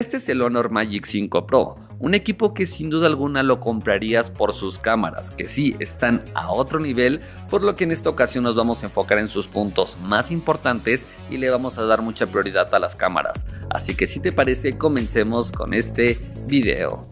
Este es el Honor Magic 5 Pro, un equipo que sin duda alguna lo comprarías por sus cámaras, que sí están a otro nivel, por lo que en esta ocasión nos vamos a enfocar en sus puntos más importantes y le vamos a dar mucha prioridad a las cámaras. Así que si te parece, comencemos con este video.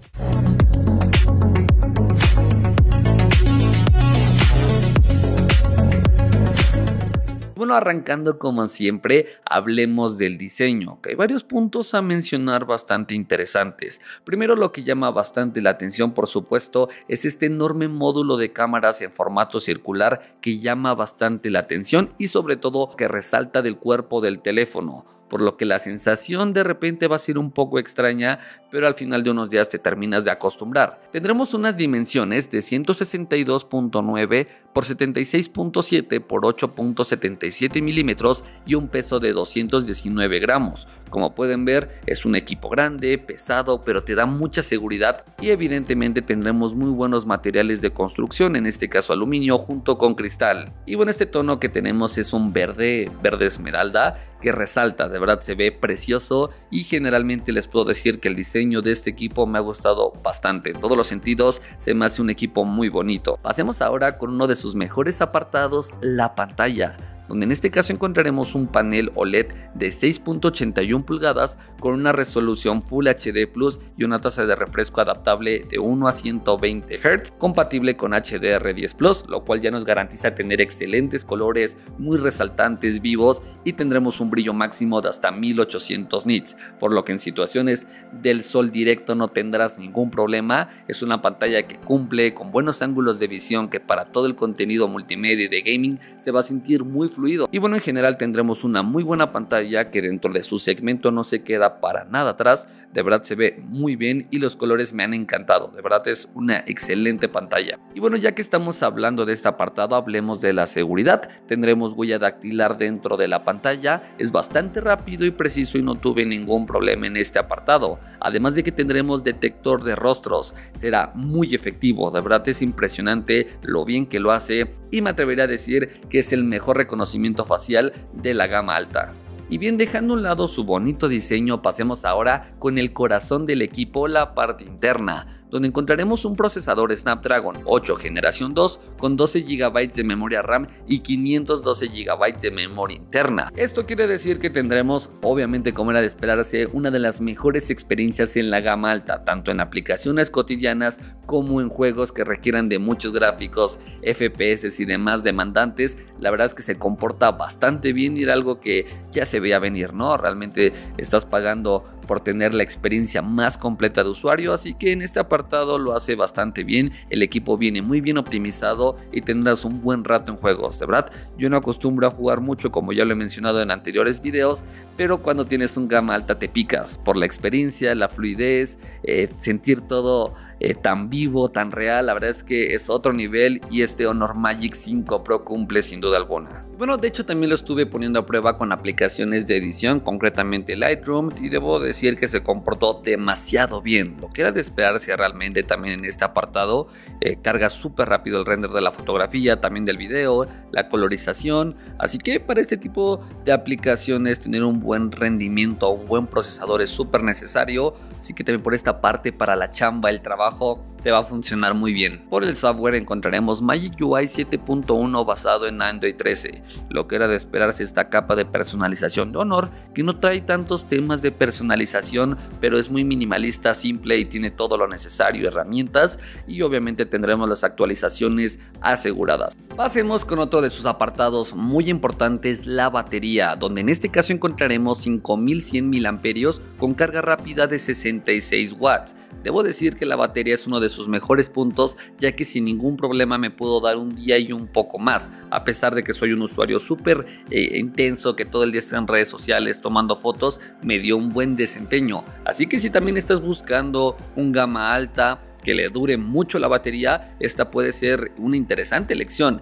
Bueno, arrancando como siempre, hablemos del diseño, hay varios puntos a mencionar bastante interesantes. Primero, lo que llama bastante la atención, por supuesto, es este enorme módulo de cámaras en formato circular que llama bastante la atención y sobre todo que resalta del cuerpo del teléfono por lo que la sensación de repente va a ser un poco extraña, pero al final de unos días te terminas de acostumbrar. Tendremos unas dimensiones de 162.9 por 76.7 por 8.77 milímetros y un peso de 219 gramos. Como pueden ver, es un equipo grande, pesado, pero te da mucha seguridad y evidentemente tendremos muy buenos materiales de construcción, en este caso aluminio junto con cristal. Y bueno, este tono que tenemos es un verde, verde esmeralda, que resalta, de verdad se ve precioso y generalmente les puedo decir que el diseño de este equipo me ha gustado bastante, en todos los sentidos se me hace un equipo muy bonito. Pasemos ahora con uno de sus mejores apartados, la pantalla donde en este caso encontraremos un panel OLED de 6.81 pulgadas con una resolución Full HD Plus y una tasa de refresco adaptable de 1 a 120 Hz, compatible con HDR10 Plus, lo cual ya nos garantiza tener excelentes colores, muy resaltantes, vivos y tendremos un brillo máximo de hasta 1800 nits, por lo que en situaciones del sol directo no tendrás ningún problema. Es una pantalla que cumple con buenos ángulos de visión que para todo el contenido multimedia y de gaming se va a sentir muy fluido. Y bueno, en general tendremos una muy buena pantalla que dentro de su segmento no se queda para nada atrás. De verdad se ve muy bien y los colores me han encantado. De verdad es una excelente pantalla. Y bueno, ya que estamos hablando de este apartado, hablemos de la seguridad. Tendremos huella dactilar dentro de la pantalla. Es bastante rápido y preciso y no tuve ningún problema en este apartado. Además de que tendremos detector de rostros. Será muy efectivo. De verdad es impresionante lo bien que lo hace y me atrevería a decir que es el mejor reconocimiento facial de la gama alta. Y bien, dejando a un lado su bonito diseño, pasemos ahora con el corazón del equipo, la parte interna donde encontraremos un procesador Snapdragon 8 generación 2 con 12 GB de memoria RAM y 512 GB de memoria interna. Esto quiere decir que tendremos, obviamente como era de esperarse, una de las mejores experiencias en la gama alta, tanto en aplicaciones cotidianas como en juegos que requieran de muchos gráficos, FPS y demás demandantes. La verdad es que se comporta bastante bien y era algo que ya se veía venir, ¿no? Realmente estás pagando por tener la experiencia más completa de usuario, así que en este apartado lo hace bastante bien, el equipo viene muy bien optimizado y tendrás un buen rato en juegos, de verdad. Yo no acostumbro a jugar mucho como ya lo he mencionado en anteriores videos, pero cuando tienes un gama alta te picas por la experiencia, la fluidez, eh, sentir todo eh, tan vivo, tan real, la verdad es que es otro nivel y este Honor Magic 5 Pro cumple sin duda alguna. Bueno, de hecho también lo estuve poniendo a prueba con aplicaciones de edición, concretamente Lightroom, y debo decir que se comportó demasiado bien, lo que era de esperarse realmente también en este apartado. Eh, carga súper rápido el render de la fotografía, también del video, la colorización, así que para este tipo de aplicaciones tener un buen rendimiento, un buen procesador es súper necesario, así que también por esta parte para la chamba, el trabajo, te va a funcionar muy bien. Por el software encontraremos Magic UI 7.1 basado en Android 13, lo que era de esperarse esta capa de personalización de Honor, que no trae tantos temas de personalización, pero es muy minimalista, simple y tiene todo lo necesario, herramientas y obviamente tendremos las actualizaciones aseguradas. Pasemos con otro de sus apartados muy importantes, la batería, donde en este caso encontraremos 5100 mAh con carga rápida de 66 watts. Debo decir que la batería es uno de sus mejores puntos, ya que sin ningún problema me puedo dar un día y un poco más, a pesar de que soy un usuario súper eh, intenso, que todo el día está en redes sociales tomando fotos, me dio un buen desempeño. Así que si también estás buscando un gama alta, que le dure mucho la batería, esta puede ser una interesante elección.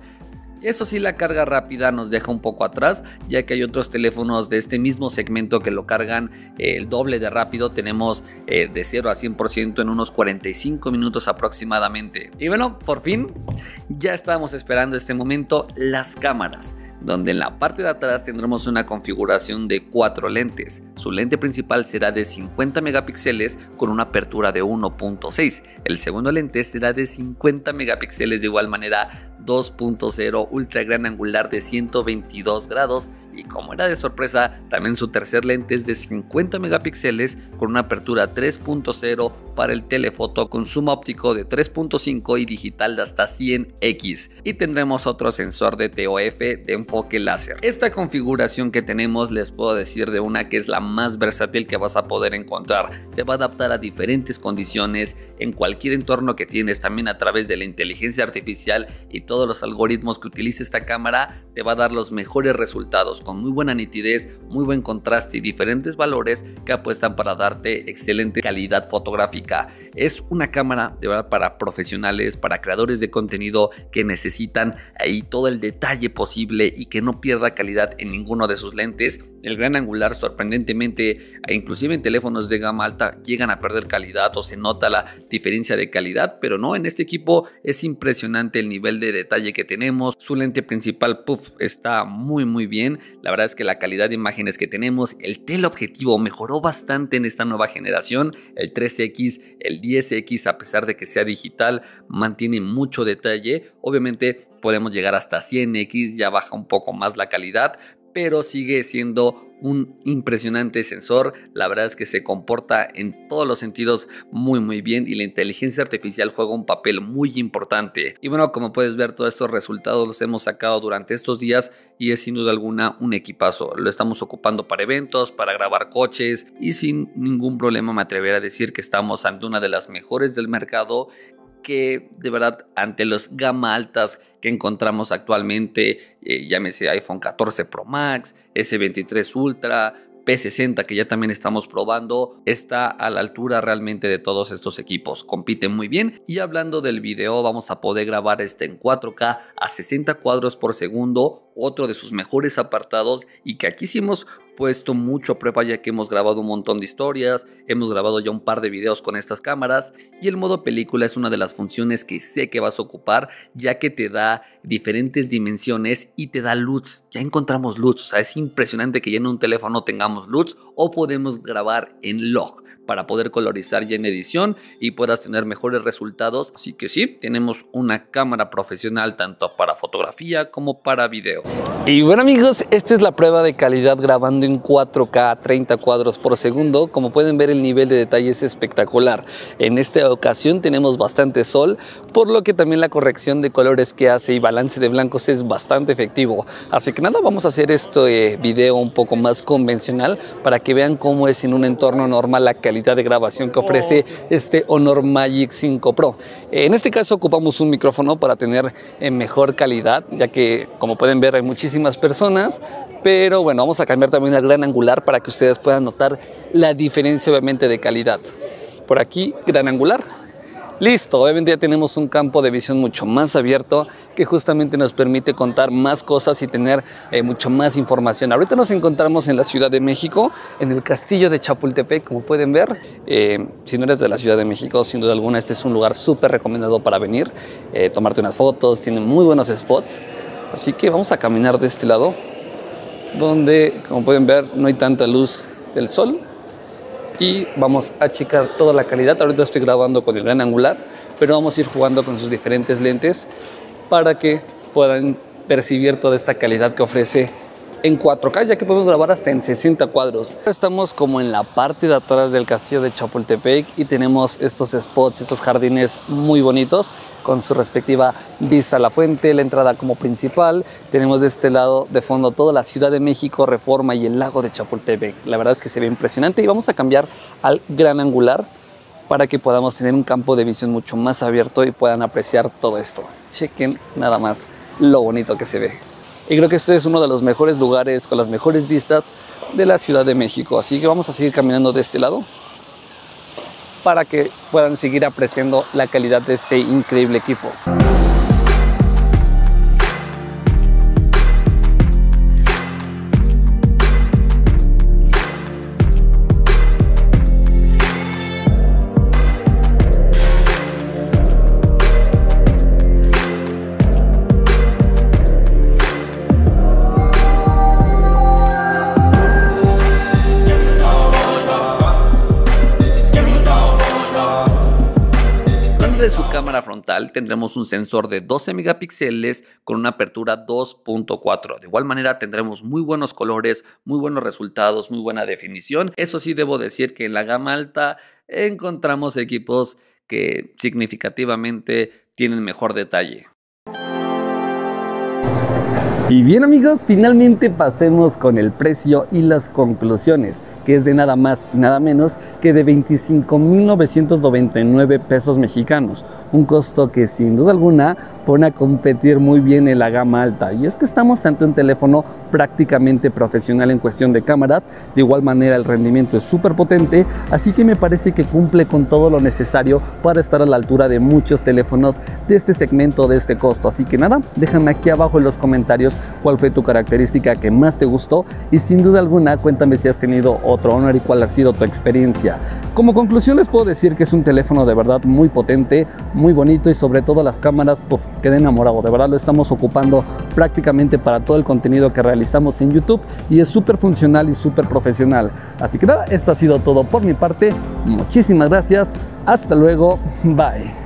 Eso sí, la carga rápida nos deja un poco atrás, ya que hay otros teléfonos de este mismo segmento que lo cargan eh, el doble de rápido. Tenemos eh, de 0 a 100% en unos 45 minutos aproximadamente. Y bueno, por fin, ya estábamos esperando este momento, las cámaras donde en la parte de atrás tendremos una configuración de cuatro lentes. Su lente principal será de 50 megapíxeles con una apertura de 1.6. El segundo lente será de 50 megapíxeles de igual manera 2.0 ultra gran angular de 122 grados y como era de sorpresa también su tercer lente es de 50 megapíxeles con una apertura 3.0 para el telefoto con zoom óptico de 3.5 y digital de hasta 100x y tendremos otro sensor de TOF de enfoque láser. Esta configuración que tenemos les puedo decir de una que es la más versátil que vas a poder encontrar. Se va a adaptar a diferentes condiciones en cualquier entorno que tienes también a través de la inteligencia artificial y todos los algoritmos que utilice esta cámara te va a dar los mejores resultados con muy buena nitidez, muy buen contraste y diferentes valores que apuestan para darte excelente calidad fotográfica. Es una cámara de verdad para profesionales, para creadores de contenido que necesitan ahí todo el detalle posible y que no pierda calidad en ninguno de sus lentes. El gran angular sorprendentemente, e inclusive en teléfonos de gama alta, llegan a perder calidad o se nota la diferencia de calidad, pero no, en este equipo es impresionante el nivel de detalle que tenemos. Su lente principal, puff, está muy muy bien. La verdad es que la calidad de imágenes que tenemos, el teleobjetivo mejoró bastante en esta nueva generación. El 3X, el 10X, a pesar de que sea digital, mantiene mucho detalle. Obviamente podemos llegar hasta 100X, ya baja un poco más la calidad, pero sigue siendo un impresionante sensor. La verdad es que se comporta en todos los sentidos muy muy bien y la inteligencia artificial juega un papel muy importante. Y bueno, como puedes ver, todos estos resultados los hemos sacado durante estos días y es sin duda alguna un equipazo. Lo estamos ocupando para eventos, para grabar coches y sin ningún problema me atrevería a decir que estamos ante una de las mejores del mercado que de verdad ante los gama altas que encontramos actualmente, eh, llámese iPhone 14 Pro Max, S23 Ultra, P60 que ya también estamos probando está a la altura realmente de todos estos equipos. Compite muy bien y hablando del video vamos a poder grabar este en 4K a 60 cuadros por segundo, otro de sus mejores apartados y que aquí hicimos puesto mucho prueba ya que hemos grabado un montón de historias, hemos grabado ya un par de videos con estas cámaras y el modo película es una de las funciones que sé que vas a ocupar ya que te da diferentes dimensiones y te da LUTs. Ya encontramos LUTs, o sea, es impresionante que ya en un teléfono tengamos LUTs o podemos grabar en log para poder colorizar ya en edición y puedas tener mejores resultados. Así que sí, tenemos una cámara profesional tanto para fotografía como para video. Y bueno amigos, esta es la prueba de calidad grabando en 4K 30 cuadros por segundo. Como pueden ver el nivel de detalle es espectacular. En esta ocasión tenemos bastante sol, por lo que también la corrección de colores que hace y balance de blancos es bastante efectivo. Así que nada, vamos a hacer este video un poco más convencional para que vean cómo es en un entorno normal la calidad de grabación que ofrece este Honor Magic 5 Pro. En este caso ocupamos un micrófono para tener eh, mejor calidad, ya que como pueden ver hay muchísimas personas, pero bueno, vamos a cambiar también gran angular para que ustedes puedan notar la diferencia obviamente de calidad. Por aquí, gran angular. Listo, obviamente ya tenemos un campo de visión mucho más abierto que justamente nos permite contar más cosas y tener eh, mucho más información. Ahorita nos encontramos en la Ciudad de México, en el castillo de Chapultepec, como pueden ver. Eh, si no eres de la Ciudad de México, sin duda alguna, este es un lugar súper recomendado para venir, eh, tomarte unas fotos, tiene muy buenos spots. Así que vamos a caminar de este lado, donde como pueden ver no hay tanta luz del sol y vamos a checar toda la calidad. Ahorita estoy grabando con el gran angular, pero vamos a ir jugando con sus diferentes lentes para que puedan percibir toda esta calidad que ofrece en 4K, ya que podemos grabar hasta en 60 cuadros. Estamos como en la parte de atrás del castillo de Chapultepec y tenemos estos spots, estos jardines muy bonitos con su respectiva vista a la fuente, la entrada como principal. Tenemos de este lado de fondo toda la Ciudad de México, Reforma y el lago de Chapultepec. La verdad es que se ve impresionante y vamos a cambiar al gran angular para que podamos tener un campo de visión mucho más abierto y puedan apreciar todo esto. Chequen nada más lo bonito que se ve. Y creo que este es uno de los mejores lugares con las mejores vistas de la Ciudad de México. Así que vamos a seguir caminando de este lado para que puedan seguir apreciando la calidad de este increíble equipo. De su cámara frontal tendremos un sensor de 12 megapíxeles con una apertura 2.4. De igual manera tendremos muy buenos colores, muy buenos resultados, muy buena definición. Eso sí debo decir que en la gama alta encontramos equipos que significativamente tienen mejor detalle. Y bien amigos, finalmente pasemos con el precio y las conclusiones, que es de nada más y nada menos que de 25.999 pesos mexicanos, un costo que sin duda alguna pone a competir muy bien en la gama alta. Y es que estamos ante un teléfono prácticamente profesional en cuestión de cámaras, de igual manera el rendimiento es súper potente, así que me parece que cumple con todo lo necesario para estar a la altura de muchos teléfonos de este segmento, de este costo. Así que nada, déjame aquí abajo en los comentarios cuál fue tu característica que más te gustó y sin duda alguna cuéntame si has tenido otro Honor y cuál ha sido tu experiencia. Como conclusión les puedo decir que es un teléfono de verdad muy potente, muy bonito y sobre todo las cámaras, quedé enamorado, de verdad lo estamos ocupando prácticamente para todo el contenido que realizamos en YouTube y es súper funcional y súper profesional. Así que nada, esto ha sido todo por mi parte, muchísimas gracias, hasta luego, bye.